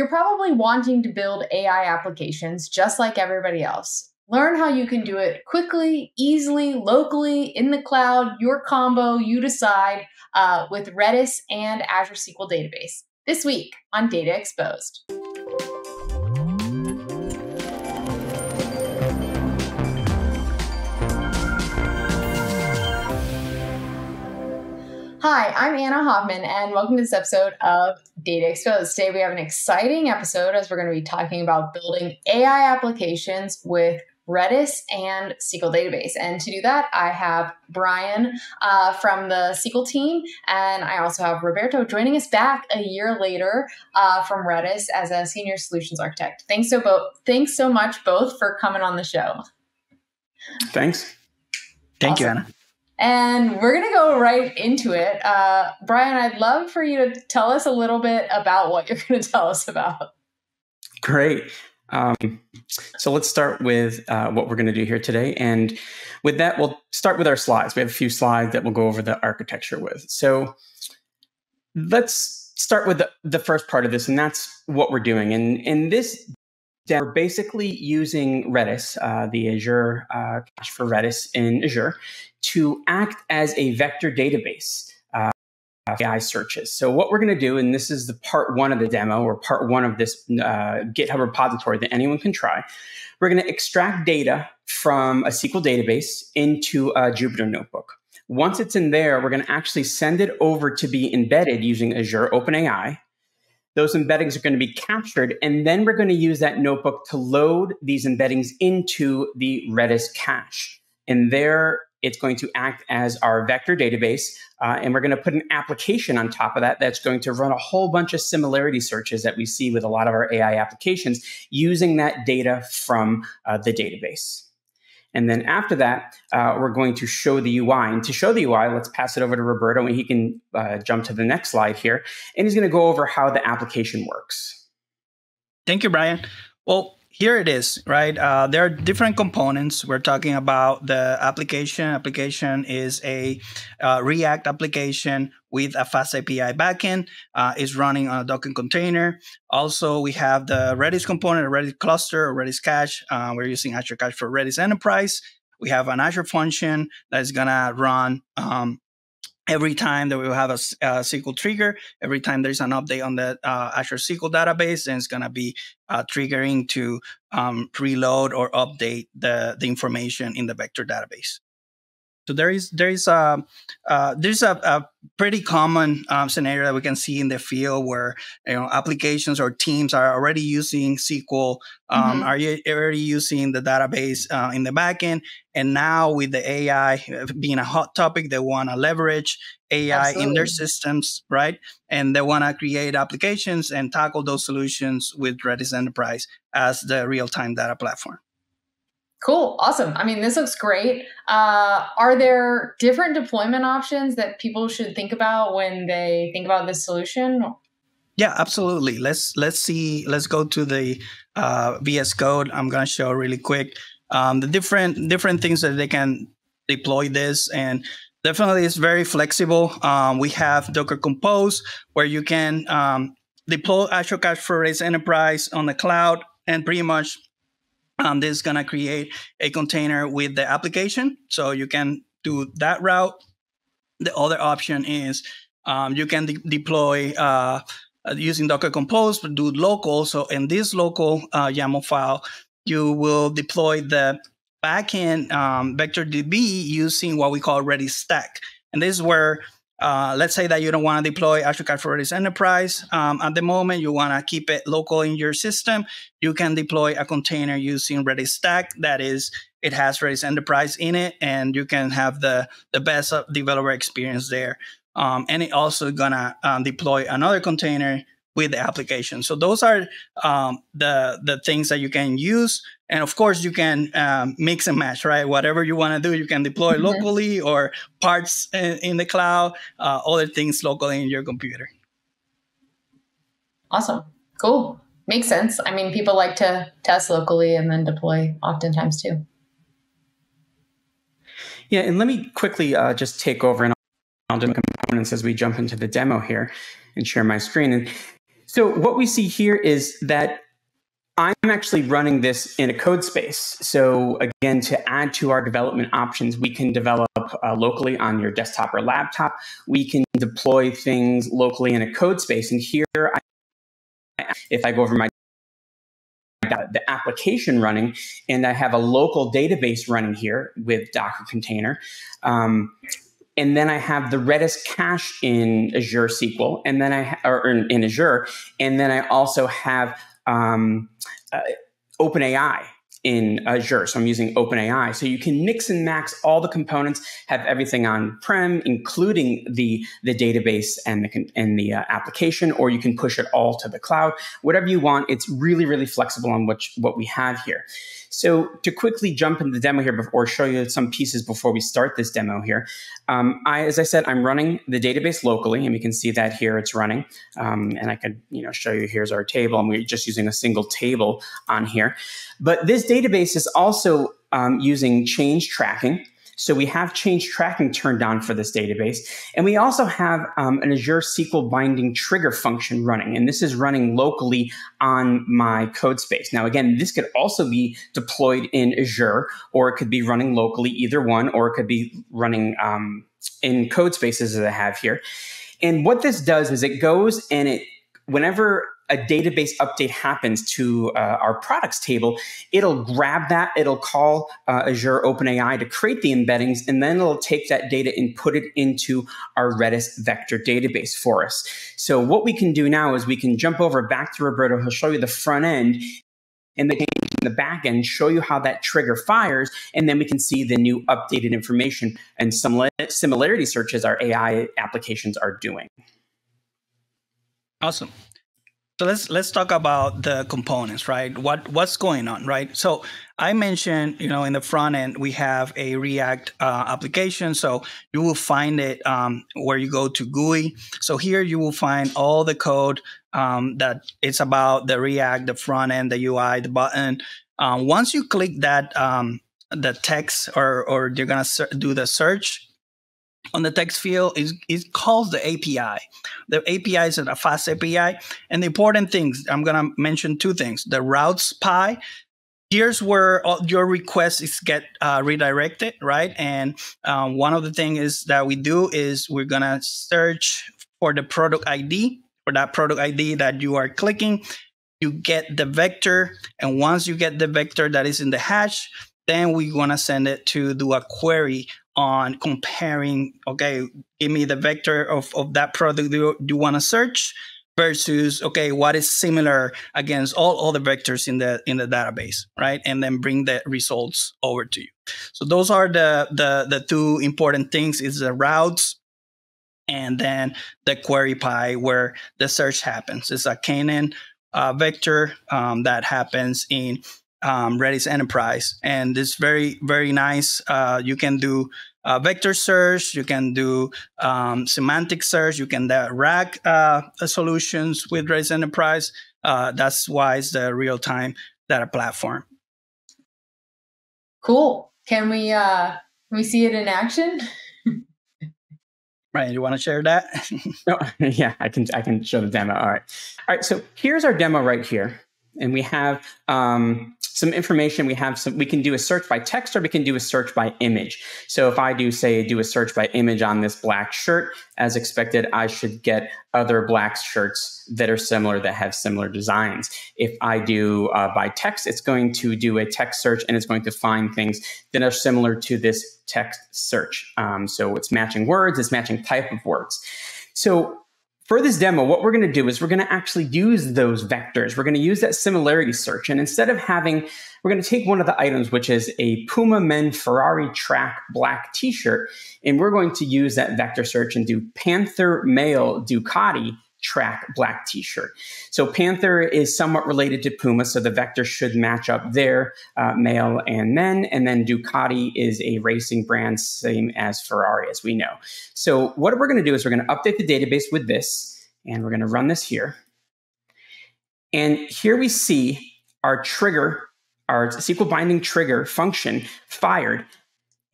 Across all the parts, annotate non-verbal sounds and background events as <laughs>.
You're probably wanting to build AI applications just like everybody else. Learn how you can do it quickly, easily, locally, in the cloud, your combo, you decide, uh, with Redis and Azure SQL Database. This week on Data Exposed. Hi, I'm Anna Hoffman, and welcome to this episode of Data Exposed. Today, we have an exciting episode as we're going to be talking about building AI applications with Redis and SQL Database. And to do that, I have Brian uh, from the SQL team, and I also have Roberto joining us back a year later uh, from Redis as a senior solutions architect. Thanks so both. Thanks so much both for coming on the show. Thanks. Thank awesome. you, Anna. And we're going to go right into it. Uh, Brian, I'd love for you to tell us a little bit about what you're <laughs> going to tell us about. Great. Um, so let's start with uh, what we're going to do here today. And with that, we'll start with our slides. We have a few slides that we'll go over the architecture with. So let's start with the, the first part of this, and that's what we're doing. And in this we're basically using Redis, uh, the Azure uh, cache for Redis in Azure, to act as a vector database. Uh, AI searches. So what we're going to do, and this is the part one of the demo or part one of this uh, GitHub repository that anyone can try. We're going to extract data from a SQL database into a Jupyter notebook. Once it's in there, we're going to actually send it over to be embedded using Azure OpenAI those embeddings are going to be captured, and then we're going to use that notebook to load these embeddings into the Redis cache. And there, it's going to act as our vector database, uh, and we're going to put an application on top of that that's going to run a whole bunch of similarity searches that we see with a lot of our AI applications using that data from uh, the database. And then after that, uh, we're going to show the UI. And to show the UI, let's pass it over to Roberto and he can uh, jump to the next slide here. And he's going to go over how the application works. Thank you, Brian. Well, here it is, right? Uh, there are different components. We're talking about the application. Application is a uh, React application with a FastAPI backend. Uh, is running on a Docker container. Also, we have the Redis component, Redis cluster, Redis cache. Uh, we're using Azure Cache for Redis Enterprise. We have an Azure function that is gonna run um, every time that we have a, a, SQL trigger, every time there's an update on the uh, Azure SQL database, then it's going to be uh, triggering to um, or update the, the information in the vector database. So there is there is a uh, there's a, a pretty common um, scenario that we can see in the field where you know applications or teams are already using SQL, um, mm-hmm. are you already using the database uh, in the backend, and now with the AI uh, being a hot topic, they want to leverage AI Absolutely. in their systems, right? And they want to create applications and tackle those solutions with Redis Enterprise as the real time data platform. Cool. Awesome. I mean, this looks great. Uh, are there different deployment options that people should think about when they think about this solution? Yeah, absolutely. Let's let's see. Let's go to the uh, VS Code. I'm going to show really quick um, the different different things that they can deploy this and definitely it's very flexible. Um, we have Docker Compose where you can um, deploy Azure Cache for Redis Enterprise on the cloud and pretty much um, this is going to create a container with the application. So you can do that route. The other option is um, you can de deploy uh, using Docker Compose, but do local. So in this local uh, YAML file, you will deploy the backend um, vector DB using what we call Redis Stack. And this is where uh, let's say that you don't want to deploy Azure Redis Enterprise um, at the moment. You want to keep it local in your system. You can deploy a container using Redis Stack. That is, it has Redis Enterprise in it, and you can have the the best developer experience there. Um, and it also gonna um, deploy another container with the application. So those are um, the the things that you can use, and of course you can um, mix and match, right? Whatever you want to do, you can deploy mm-hmm. locally or parts in, in the cloud, uh, other things locally in your computer. Awesome, cool, makes sense. I mean, people like to test locally and then deploy oftentimes too. Yeah, and let me quickly uh, just take over and I'll do components as we jump into the demo here and share my screen. And So what we see here is that I'm actually running this in a code space. So again, to add to our development options, we can develop uh, locally on your desktop or laptop. We can deploy things locally in a code space. And here, I, if I go over my the application running, and I have a local database running here with Docker container. Um, and then I have the Redis cache in Azure SQL, and then I or in Azure, and then I also have um, uh, OpenAI in Azure. So I'm using OpenAI. So you can mix and max all the components, have everything on prem, including the the database and the and the uh, application, or you can push it all to the cloud. Whatever you want. It's really really flexible on what what we have here. So to quickly jump into the demo here before, or show you some pieces before we start this demo here, um, I, as I said, I'm running the database locally, and we can see that here it's running. Um, and I could, you know, show you here's our table, and we're just using a single table on here. But this database is also um, using change tracking. So we have change tracking turned on for this database. And we also have um, an Azure SQL binding trigger function running. And this is running locally on my code space. Now, again, this could also be deployed in Azure, or it could be running locally, either one, or it could be running um, in code spaces that I have here. And what this does is it goes and it, whenever a database update happens to uh, our products table, it'll grab that, it'll call uh, Azure OpenAI to create the embeddings, and then it'll take that data and put it into our Redis vector database for us. So what we can do now is we can jump over back to Roberto. He'll show you the front end and in the back end, show you how that trigger fires, and then we can see the new updated information and some similarity searches our AI applications are doing. Awesome. So let's let's talk about the components, right? What what's going on, right? So I mentioned, you know, in the front end we have a React uh, application, so you will find it um, where you go to GUI. So here you will find all the code um, that it's about the React, the front end, the UI, the button. Um, once you click that um, the text or or you're gonna do the search on the text field is it calls the API. The API is a FastAPI, and the important things I'm gonna mention two things: the routes pie. Here's where your requests is get uh, redirected, right? And um, one of the things is that we do is we're gonna search for the product ID for that product ID that you are clicking. You get the vector, and once you get the vector that is in the hash, then we're gonna send it to do a query on comparing, okay, give me the vector of, of that product you, you want to search versus okay what is similar against all the vectors in the in the database right? And then bring the results over to you. So those are the the the two important things is the routes and then the query pie where the search happens. It's a KNN uh, vector um, that happens in um, Redis Enterprise, and it's very very nice. Uh, you can do uh, vector search, you can do um, semantic search, you can do RAG uh, solutions with Redis Enterprise. Uh, that's why it's the real time data platform. Cool. Can we uh, can we see it in action? Right, you want to share that? <laughs> oh, <laughs> yeah, I can. I can show the demo. All right, all right. So here's our demo right here, and we have um, some information. We have some, we can do a search by text or we can do a search by image. So if I do say do a search by image on this black shirt, as expected, I should get other black shirts that are similar that have similar designs. If I do uh, by text, it's going to do a text search and it's going to find things that are similar to this text search. Um, so it's matching words, it's matching type of words. So for this demo, what we're going to do is we're going to actually use those vectors. We're going to use that similarity search. And instead of having, we're going to take one of the items, which is a Puma Men Ferrari track black t-shirt, and we're going to use that vector search and do Panther Male Ducati track black t-shirt. So Panther is somewhat related to Puma, so the vector should match up there, uh, male and men. And then Ducati is a racing brand, same as Ferrari, as we know. So what we're going to do is we're going to update the database with this, and we're going to run this here. And here we see our trigger, our SQL binding trigger function fired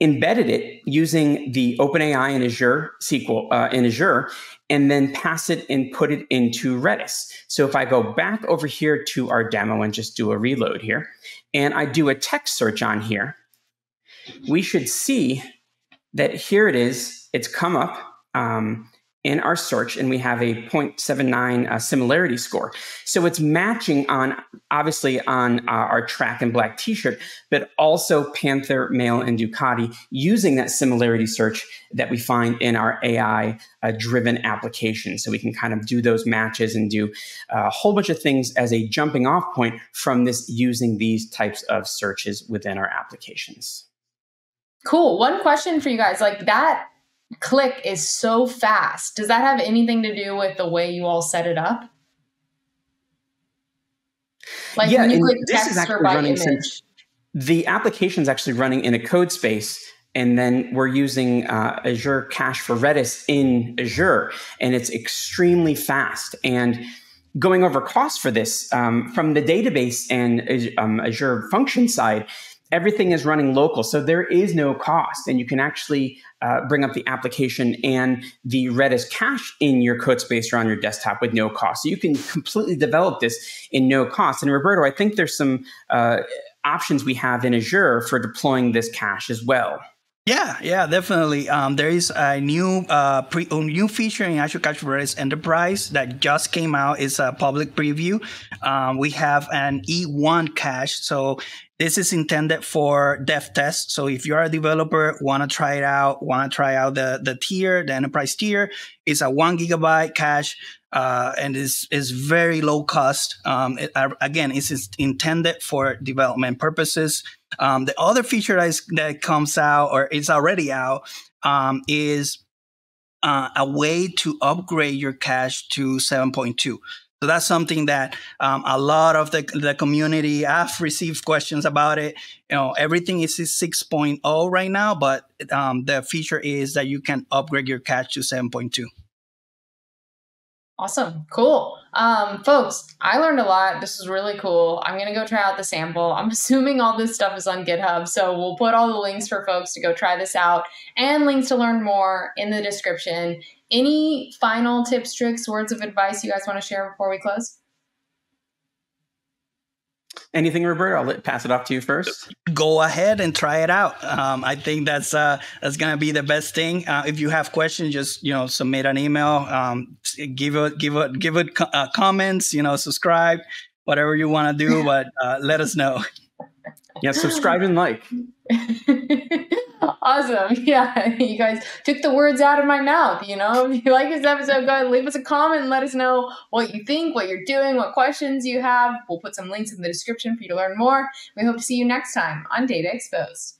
embedded it using the OpenAI and Azure SQL uh, in Azure, and then pass it and put it into Redis. So if I go back over here to our demo and just do a reload here, and I do a text search on here, we should see that here it is. It's come up. Um, in our search and we have a 0.79 uh, similarity score. So it's matching on obviously on uh, our track and black t-shirt, but also Panther, Male, and Ducati using that similarity search that we find in our AI uh, driven application. So we can kind of do those matches and do uh, a whole bunch of things as a jumping off point from this using these types of searches within our applications. Cool. One question for you guys like that click is so fast. Does that have anything to do with the way you all set it up? Like yeah, when you click text or by image. Since the application is actually running in a code space and then we're using uh, Azure Cache for Redis in Azure, and it's extremely fast. And going over cost for this um, from the database and um, Azure function side, everything is running local. So there is no cost, and you can actually uh, bring up the application and the Redis cache in your code space or on your desktop with no cost. So you can completely develop this in no cost. And Roberto, I think there's some uh, options we have in Azure for deploying this cache as well. Yeah, yeah, definitely. Um, there is a new uh, pre- a new feature in Azure Cache for Redis Enterprise that just came out. It's a public preview. Um, we have an E1 cache, so this is intended for dev test. So if you're a developer, want to try it out, want to try out the, the tier, the enterprise tier, it's a one gigabyte cache. Uh, and is is very low cost. Um, it, uh, again, it's intended for development purposes. Um, the other feature that, is, that comes out or is already out um, is uh, a way to upgrade your cache to 7.2. So that's something that um, a lot of the, the community have received questions about it. You know, everything is 6.0 right now, but um, the feature is that you can upgrade your cache to 7.2. Awesome. Cool. Um, folks, I learned a lot. This was really cool. I'm going to go try out the sample. I'm <laughs> assuming all this stuff is on GitHub. So we'll put all the links for folks to go try this out and links to learn more in the description. Any final tips, tricks, words of advice you guys want to share before we close? Anything, Roberto? I'll pass it off to you first. Go ahead and try it out. Um, I think that's uh, that's gonna be the best thing. Uh, if you have questions, just you know submit an email. Um, give it give it give it uh, comments. You know, subscribe, whatever you want to do, but uh, let us know. Yeah, subscribe and like. <laughs> awesome. <laughs> Yeah, you guys took the words out of my mouth. You know, <laughs> if you like this episode, go ahead, leave us a comment and let us know what you think, what you're doing, what questions you have. We'll put some links in the description for you to learn more. We hope to see you next time on Data Exposed.